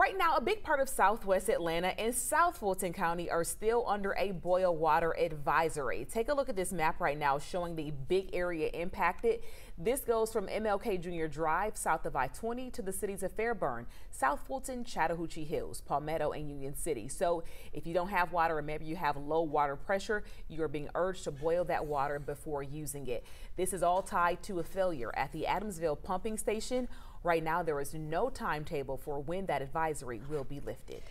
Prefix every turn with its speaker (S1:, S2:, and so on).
S1: Right now, a big part of southwest Atlanta and South Fulton County are still under a boil water advisory. Take a look at this map right now showing the big area impacted. This goes from MLK Junior Drive south of I-20 to the cities of Fairburn, South Fulton, Chattahoochee Hills, Palmetto, and Union City. So if you don't have water or maybe you have low water pressure, you are being urged to boil that water before using it. This is all tied to a failure at the Adamsville pumping station. Right now, there is no timetable for when that advisory will be lifted.